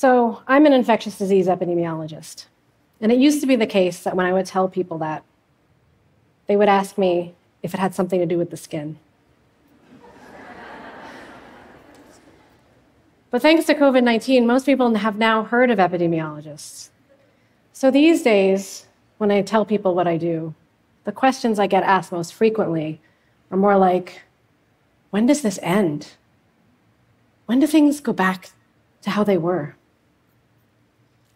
So, I'm an infectious disease epidemiologist. And it used to be the case that when I would tell people that, they would ask me if it had something to do with the skin. but thanks to COVID 19, most people have now heard of epidemiologists. So these days, when I tell people what I do, the questions I get asked most frequently are more like when does this end? When do things go back to how they were?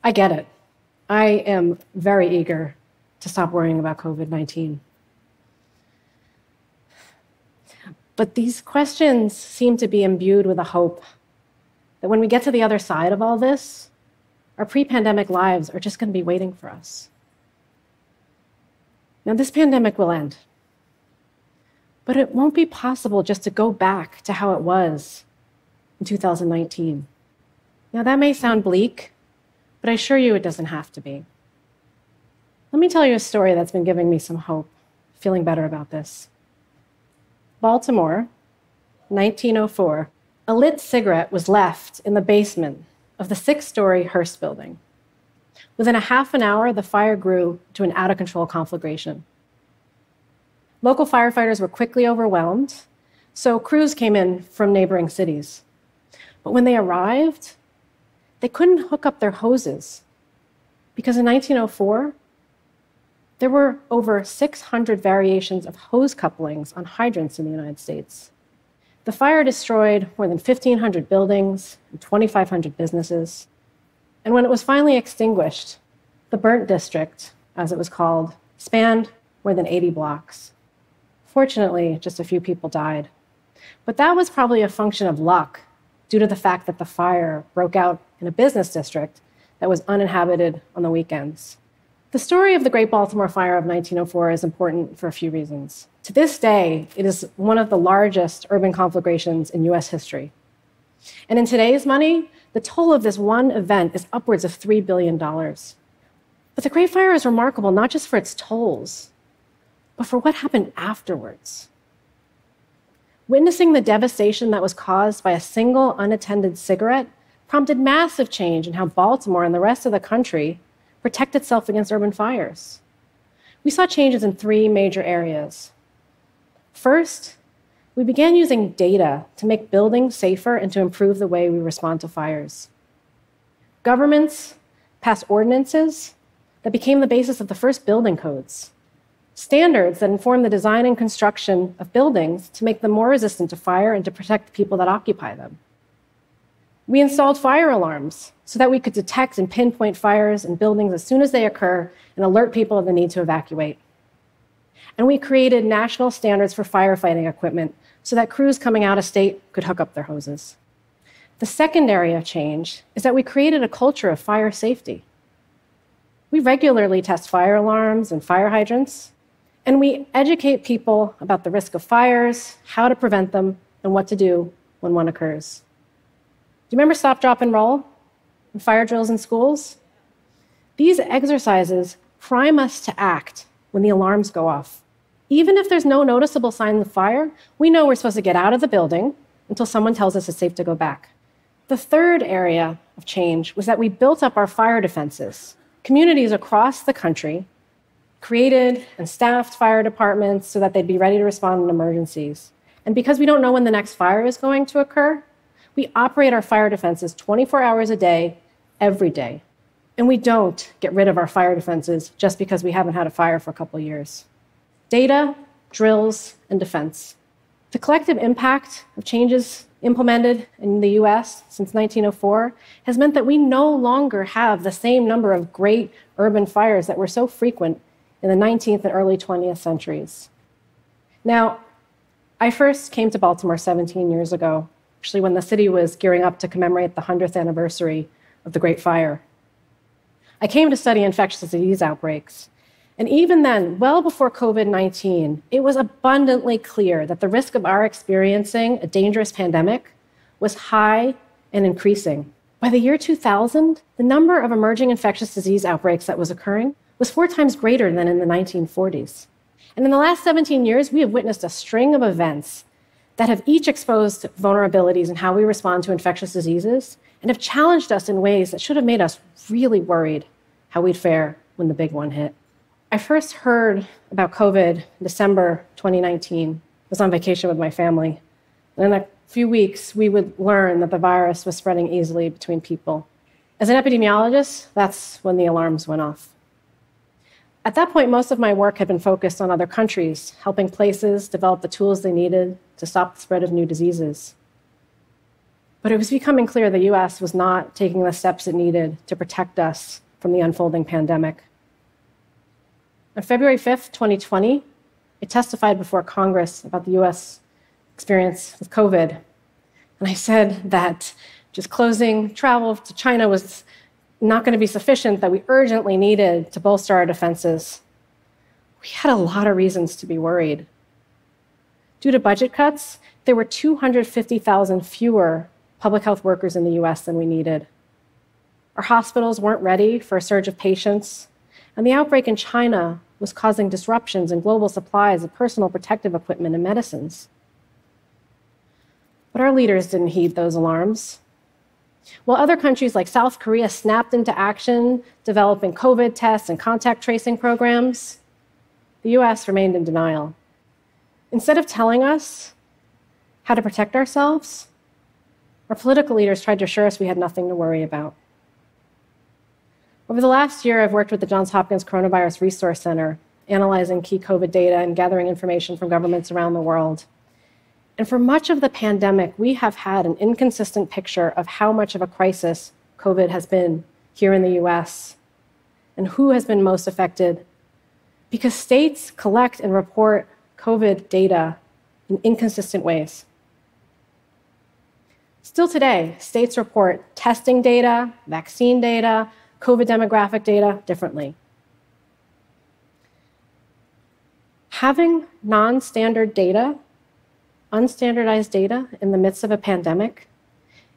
I get it. I am very eager to stop worrying about COVID 19. But these questions seem to be imbued with a hope that when we get to the other side of all this, our pre pandemic lives are just going to be waiting for us. Now, this pandemic will end, but it won't be possible just to go back to how it was in 2019. Now, that may sound bleak, but I assure you it doesn't have to be. Let me tell you a story that's been giving me some hope, feeling better about this. Baltimore, 1904, a lit cigarette was left in the basement of the six story Hurst building. Within a half an hour, the fire grew to an out of control conflagration. Local firefighters were quickly overwhelmed, so crews came in from neighboring cities. But when they arrived, they couldn't hook up their hoses because in 1904, there were over 600 variations of hose couplings on hydrants in the United States. The fire destroyed more than 1,500 buildings and 2,500 businesses. And when it was finally extinguished, the burnt district, as it was called, spanned more than 80 blocks. Fortunately, just a few people died. But that was probably a function of luck due to the fact that the fire broke out in a business district that was uninhabited on the weekends. The story of the Great Baltimore Fire of 1904 is important for a few reasons. To this day, it is one of the largest urban conflagrations in US history. And in today's money, the toll of this one event is upwards of $3 billion. But the Great Fire is remarkable not just for its tolls, but for what happened afterwards. Witnessing the devastation that was caused by a single unattended cigarette prompted massive change in how Baltimore and the rest of the country protect itself against urban fires. We saw changes in three major areas First, we began using data to make buildings safer and to improve the way we respond to fires. Governments passed ordinances that became the basis of the first building codes, standards that inform the design and construction of buildings to make them more resistant to fire and to protect the people that occupy them. We installed fire alarms so that we could detect and pinpoint fires in buildings as soon as they occur and alert people of the need to evacuate. And we created national standards for firefighting equipment so that crews coming out of state could hook up their hoses. The second area of change is that we created a culture of fire safety. We regularly test fire alarms and fire hydrants, and we educate people about the risk of fires, how to prevent them, and what to do when one occurs. Do you remember stop, drop, and roll and fire drills in schools? These exercises prime us to act when the alarms go off. Even if there's no noticeable sign of fire, we know we're supposed to get out of the building until someone tells us it's safe to go back. The third area of change was that we built up our fire defenses. Communities across the country created and staffed fire departments so that they'd be ready to respond in emergencies. And because we don't know when the next fire is going to occur, we operate our fire defenses 24 hours a day, every day. And we don't get rid of our fire defenses just because we haven't had a fire for a couple years data, drills, and defense. The collective impact of changes implemented in the US since 1904 has meant that we no longer have the same number of great urban fires that were so frequent in the 19th and early 20th centuries. Now, I first came to Baltimore 17 years ago, actually, when the city was gearing up to commemorate the 100th anniversary of the Great Fire. I came to study infectious disease outbreaks, and even then, well before COVID 19, it was abundantly clear that the risk of our experiencing a dangerous pandemic was high and increasing. By the year 2000, the number of emerging infectious disease outbreaks that was occurring was four times greater than in the 1940s. And in the last 17 years, we have witnessed a string of events that have each exposed vulnerabilities in how we respond to infectious diseases and have challenged us in ways that should have made us really worried how we'd fare when the big one hit. I first heard about COVID in December 2019. I was on vacation with my family. And in a few weeks, we would learn that the virus was spreading easily between people. As an epidemiologist, that's when the alarms went off. At that point, most of my work had been focused on other countries, helping places develop the tools they needed to stop the spread of new diseases. But it was becoming clear the US was not taking the steps it needed to protect us from the unfolding pandemic. On February 5th, 2020, I testified before Congress about the US experience with COVID. And I said that just closing travel to China was not going to be sufficient, that we urgently needed to bolster our defenses. We had a lot of reasons to be worried. Due to budget cuts, there were 250,000 fewer public health workers in the US than we needed. Our hospitals weren't ready for a surge of patients, and the outbreak in China was causing disruptions in global supplies of personal protective equipment and medicines. But our leaders didn't heed those alarms. While other countries like South Korea snapped into action, developing COVID tests and contact tracing programs, the US remained in denial. Instead of telling us how to protect ourselves, our political leaders tried to assure us we had nothing to worry about. Over the last year, I've worked with the Johns Hopkins Coronavirus Resource Center, analyzing key COVID data and gathering information from governments around the world. And for much of the pandemic, we have had an inconsistent picture of how much of a crisis COVID has been here in the US and who has been most affected. Because states collect and report COVID data in inconsistent ways. Still today, states report testing data, vaccine data, COVID demographic data differently. Having non standard data unstandardized data in the midst of a pandemic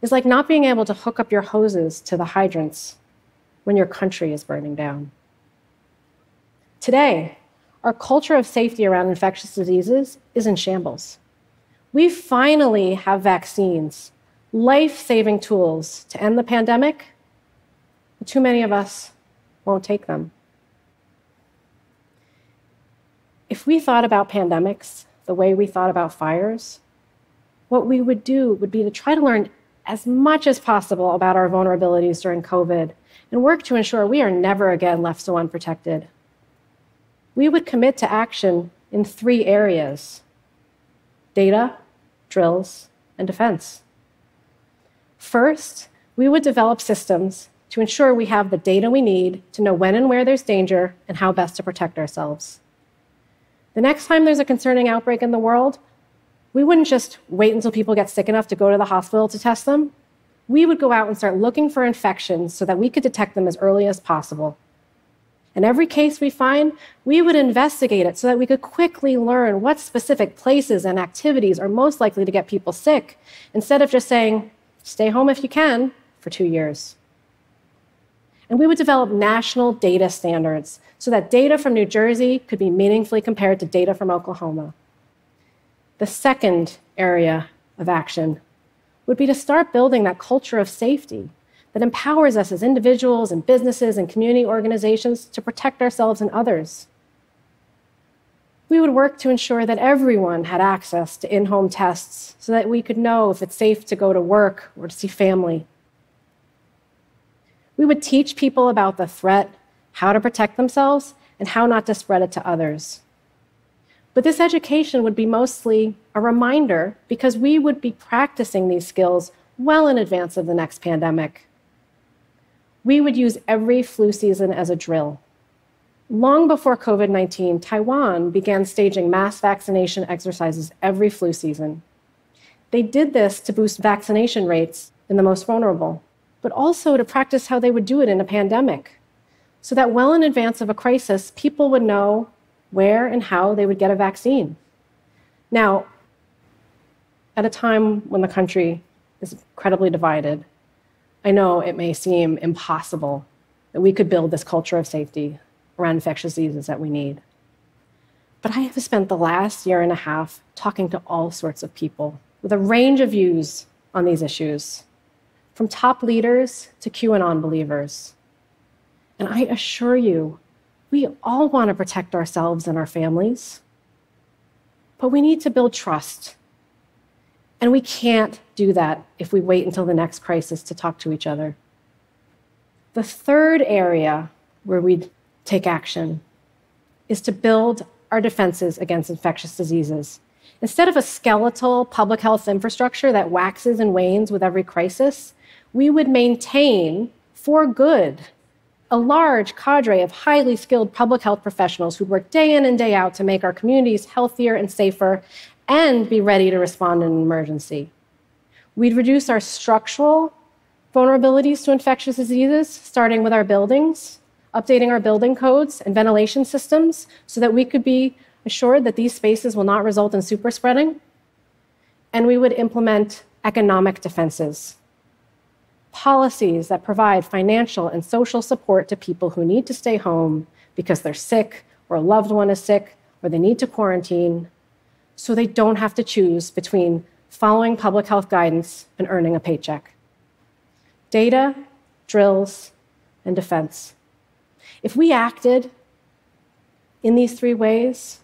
is like not being able to hook up your hoses to the hydrants when your country is burning down. Today, our culture of safety around infectious diseases is in shambles. We finally have vaccines, life saving tools to end the pandemic, but too many of us won't take them. If we thought about pandemics the way we thought about fires, what we would do would be to try to learn as much as possible about our vulnerabilities during COVID and work to ensure we are never again left so unprotected. We would commit to action in three areas data, drills, and defense. First, we would develop systems to ensure we have the data we need to know when and where there's danger and how best to protect ourselves. The next time there's a concerning outbreak in the world, we wouldn't just wait until people get sick enough to go to the hospital to test them. We would go out and start looking for infections so that we could detect them as early as possible. In every case we find, we would investigate it so that we could quickly learn what specific places and activities are most likely to get people sick, instead of just saying, stay home if you can, for two years. And we would develop national data standards so that data from New Jersey could be meaningfully compared to data from Oklahoma. The second area of action would be to start building that culture of safety that empowers us as individuals and businesses and community organizations to protect ourselves and others. We would work to ensure that everyone had access to in home tests so that we could know if it's safe to go to work or to see family. We would teach people about the threat, how to protect themselves, and how not to spread it to others. But this education would be mostly a reminder because we would be practicing these skills well in advance of the next pandemic. We would use every flu season as a drill. Long before COVID 19, Taiwan began staging mass vaccination exercises every flu season. They did this to boost vaccination rates in the most vulnerable but also to practice how they would do it in a pandemic, so that well in advance of a crisis, people would know where and how they would get a vaccine. Now, at a time when the country is incredibly divided, I know it may seem impossible that we could build this culture of safety around infectious diseases that we need. But I have spent the last year and a half talking to all sorts of people with a range of views on these issues, from top leaders to QAnon believers. And I assure you, we all want to protect ourselves and our families. But we need to build trust. And we can't do that if we wait until the next crisis to talk to each other. The third area where we take action is to build our defenses against infectious diseases. Instead of a skeletal public health infrastructure that waxes and wanes with every crisis, we would maintain for good a large cadre of highly skilled public health professionals who work day in and day out to make our communities healthier and safer and be ready to respond in an emergency. We'd reduce our structural vulnerabilities to infectious diseases, starting with our buildings, updating our building codes and ventilation systems so that we could be assured that these spaces will not result in super spreading. And we would implement economic defenses, policies that provide financial and social support to people who need to stay home because they're sick or a loved one is sick or they need to quarantine so they don't have to choose between following public health guidance and earning a paycheck. Data, drills, and defense. If we acted in these three ways,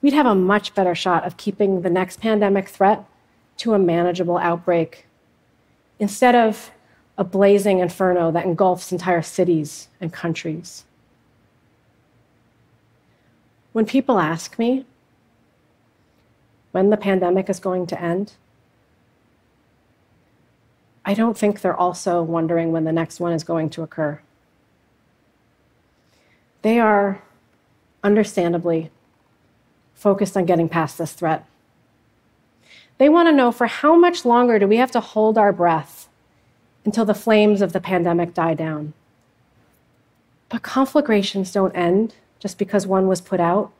we'd have a much better shot of keeping the next pandemic threat to a manageable outbreak instead of a blazing inferno that engulfs entire cities and countries. When people ask me when the pandemic is going to end, I don't think they're also wondering when the next one is going to occur. They are understandably focused on getting past this threat. They want to know for how much longer do we have to hold our breath until the flames of the pandemic die down? But conflagrations don't end just because one was put out.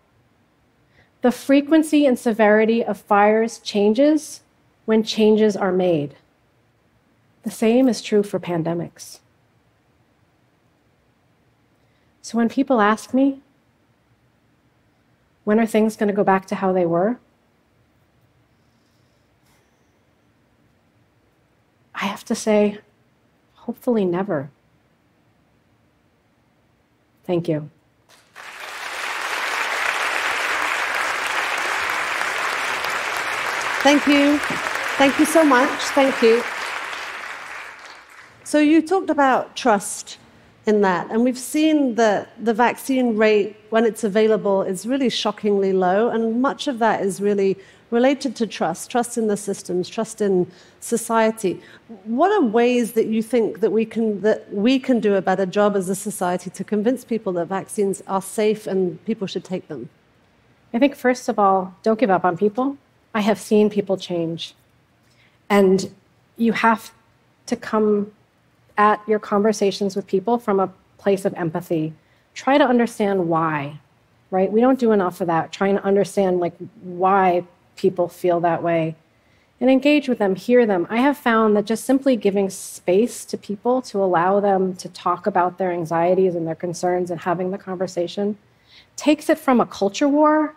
The frequency and severity of fires changes when changes are made. The same is true for pandemics. So when people ask me, when are things going to go back to how they were? I have to say, hopefully never. Thank you. Thank you. Thank you so much. Thank you. So, you talked about trust in that. And we've seen that the vaccine rate, when it's available, is really shockingly low. And much of that is really related to trust trust in the systems, trust in society. What are ways that you think that we can, that we can do a better job as a society to convince people that vaccines are safe and people should take them? I think, first of all, don't give up on people. I have seen people change. And you have to come at your conversations with people from a place of empathy. Try to understand why, right? We don't do enough of that, trying to understand like why people feel that way and engage with them, hear them. I have found that just simply giving space to people to allow them to talk about their anxieties and their concerns and having the conversation takes it from a culture war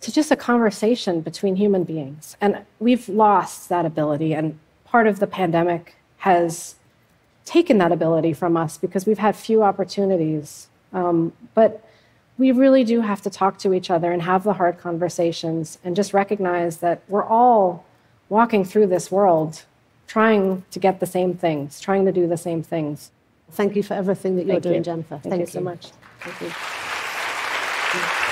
to just a conversation between human beings. And we've lost that ability. And part of the pandemic has taken that ability from us because we've had few opportunities. Um, but we really do have to talk to each other and have the hard conversations and just recognize that we're all walking through this world trying to get the same things, trying to do the same things. Thank you for everything that you're Thank doing, you. Jennifer. Thank, Thank you so much. Thank you.